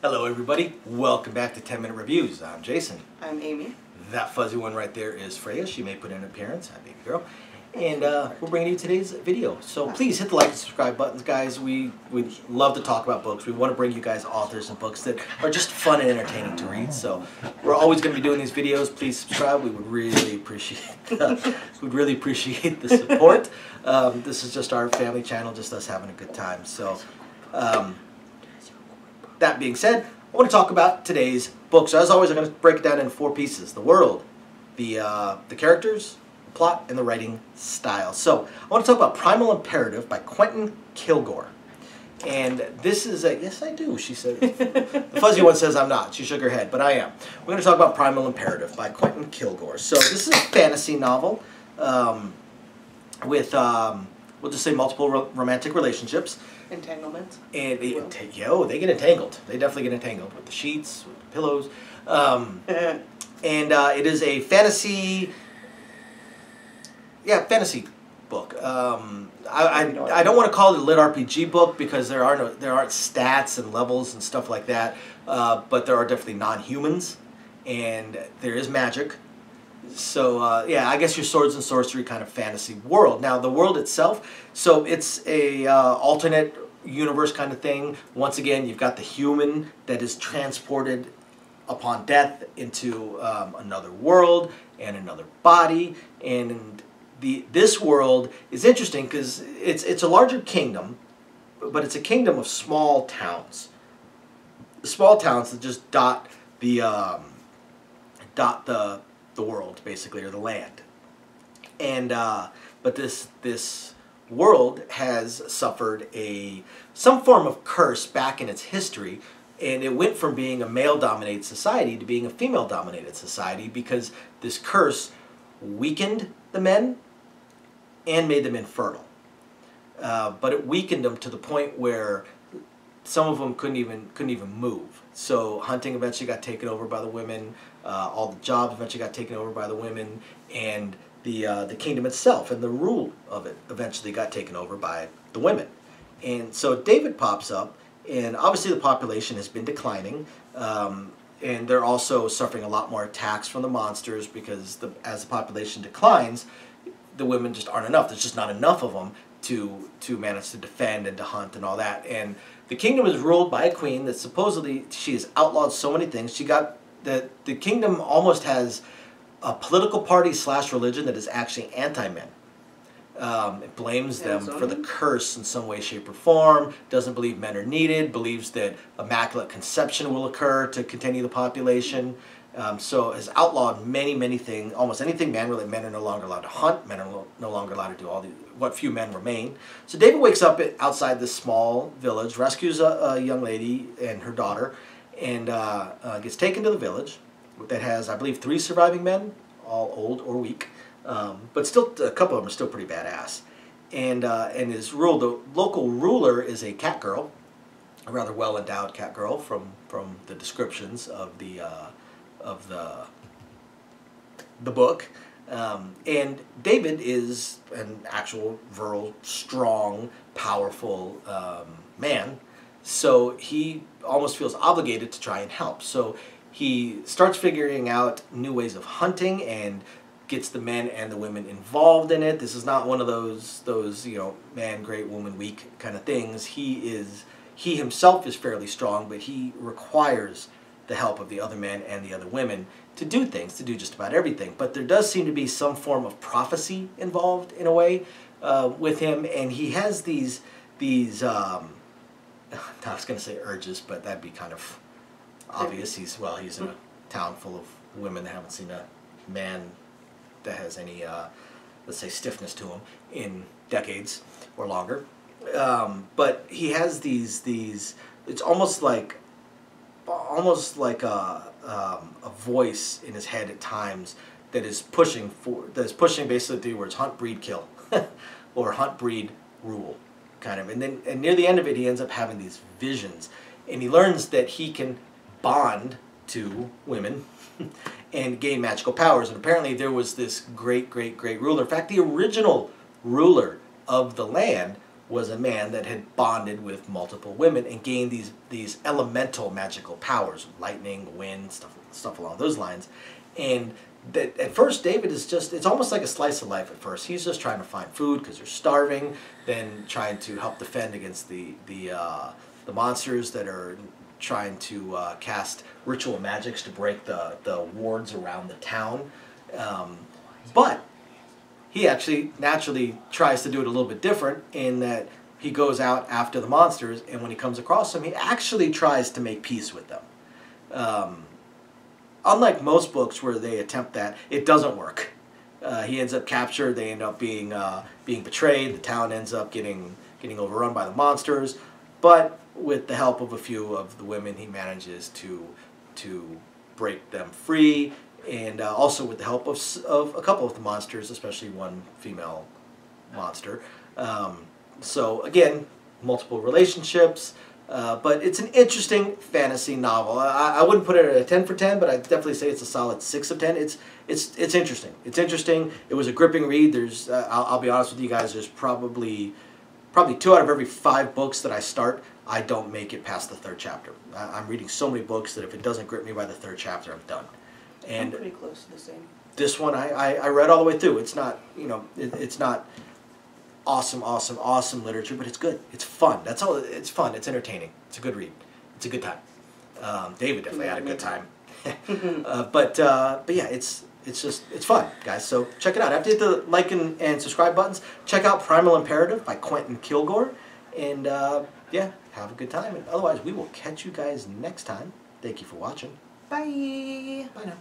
Hello, everybody. Welcome back to 10 Minute Reviews. I'm Jason. I'm Amy. That fuzzy one right there is Freya. She may put in an appearance. Hi, baby girl. And uh, we're bringing you today's video. So please hit the like and subscribe buttons, guys. We we love to talk about books. We want to bring you guys authors and books that are just fun and entertaining to read. So we're always going to be doing these videos. Please subscribe. We would really appreciate the, we'd really appreciate the support. Um, this is just our family channel, just us having a good time. So. Um, that being said, I want to talk about today's book. So as always, I'm going to break it down in four pieces: the world, the uh, the characters, the plot, and the writing style. So I want to talk about Primal Imperative by Quentin Kilgore. And this is a yes, I do. She said the fuzzy one says I'm not. She shook her head, but I am. We're going to talk about Primal Imperative by Quentin Kilgore. So this is a fantasy novel um, with um, we'll just say multiple ro romantic relationships. Entanglement. And they, ent- yo, they get entangled. They definitely get entangled with the sheets, with the pillows. Um, and uh, it is a fantasy, yeah, fantasy book. Um, I, I, I don't want to call it a lit RPG book because there are no there aren't stats and levels and stuff like that. Uh, but there are definitely non-humans, and there is magic. So uh, yeah, I guess your swords and sorcery kind of fantasy world. Now the world itself, so it's a uh, alternate universe kind of thing. Once again, you've got the human that is transported upon death into um, another world and another body, and the this world is interesting because it's it's a larger kingdom, but it's a kingdom of small towns. Small towns that just dot the um, dot the the world basically or the land. And uh, but this this world has suffered a some form of curse back in its history and it went from being a male dominated society to being a female dominated society because this curse weakened the men and made them infertile. Uh, but it weakened them to the point where some of them couldn't even couldn't even move. So hunting eventually got taken over by the women. Uh, all the jobs eventually got taken over by the women, and the uh, the kingdom itself and the rule of it eventually got taken over by the women. And so David pops up, and obviously the population has been declining. Um, and they're also suffering a lot more attacks from the monsters because the, as the population declines, the women just aren't enough. There's just not enough of them to to manage to defend and to hunt and all that. And the kingdom is ruled by a queen that supposedly she has outlawed so many things. She got that the kingdom almost has a political party slash religion that is actually anti men. Um, it blames them for the curse in some way, shape, or form. Doesn't believe men are needed. Believes that immaculate conception will occur to continue the population. Um, so has outlawed many, many things. Almost anything man related. Men are no longer allowed to hunt. Men are no longer allowed to do all the what few men remain. So David wakes up outside this small village, rescues a, a young lady and her daughter, and uh, uh, gets taken to the village that has, I believe, three surviving men, all old or weak, um, but still a couple of them are still pretty badass. And uh, and is ruled. The local ruler is a cat girl, a rather well endowed cat girl from from the descriptions of the uh, of the the book. Um, and David is an actual, virile, strong, powerful um, man. So he almost feels obligated to try and help. So he starts figuring out new ways of hunting and gets the men and the women involved in it. This is not one of those those you know man great woman weak kind of things. He is he himself is fairly strong, but he requires the help of the other men and the other women to do things, to do just about everything. But there does seem to be some form of prophecy involved in a way uh, with him, and he has these these. Um, I was going to say urges, but that'd be kind of obvious. He's well, he's in a town full of women that haven't seen a man that has any, uh, let's say, stiffness to him in decades or longer. Um, but he has these these. It's almost like almost like a, um, a voice in his head at times that is pushing for that is pushing basically three words: hunt breed kill or hunt breed rule kind of. And then and near the end of it he ends up having these visions and he learns that he can bond to women and gain magical powers. And apparently there was this great great great ruler. In fact the original ruler of the land was a man that had bonded with multiple women and gained these these elemental magical powers, lightning, wind, stuff stuff along those lines. And that at first David is just it's almost like a slice of life at first. He's just trying to find food because they're starving, then trying to help defend against the the uh, the monsters that are trying to uh, cast ritual magics to break the the wards around the town. Um, but he actually naturally tries to do it a little bit different in that he goes out after the monsters, and when he comes across them, he actually tries to make peace with them. Um, unlike most books where they attempt that, it doesn't work. Uh, he ends up captured. They end up being uh, being betrayed. The town ends up getting getting overrun by the monsters. But with the help of a few of the women, he manages to to break them free and uh, also with the help of, of a couple of the monsters, especially one female monster. Um, so again, multiple relationships, uh, but it's an interesting fantasy novel. I, I wouldn't put it at a ten for ten, but I'd definitely say it's a solid six of ten. It's it's it's interesting. It's interesting. It was a gripping read. There's uh, I'll, I'll be honest with you guys. There's probably probably two out of every five books that I start, I don't make it past the third chapter. I, I'm reading so many books that if it doesn't grip me by the third chapter, I'm done. And pretty close to the same. This one I, I, I read all the way through. It's not you know it, it's not awesome awesome awesome literature, but it's good. It's fun. That's all. It's fun. It's entertaining. It's a good read. It's a good time. Um, David definitely yeah, had a good time. uh, but uh, but yeah, it's it's just it's fun, guys. So check it out. After you hit the like and, and subscribe buttons, check out Primal Imperative by Quentin Kilgore, and uh, yeah, have a good time. And otherwise, we will catch you guys next time. Thank you for watching. Bye. Bye now.